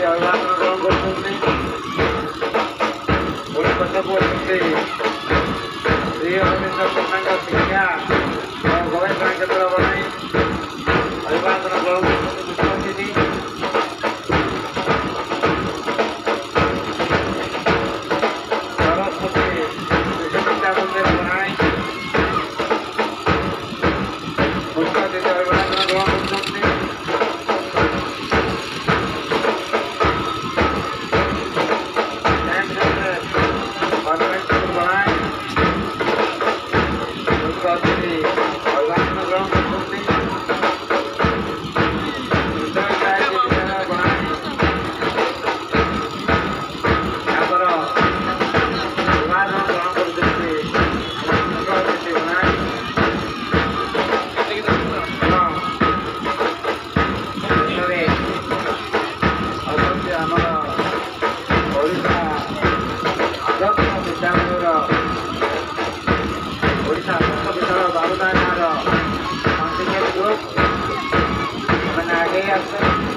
Gracias. fazer আসবেন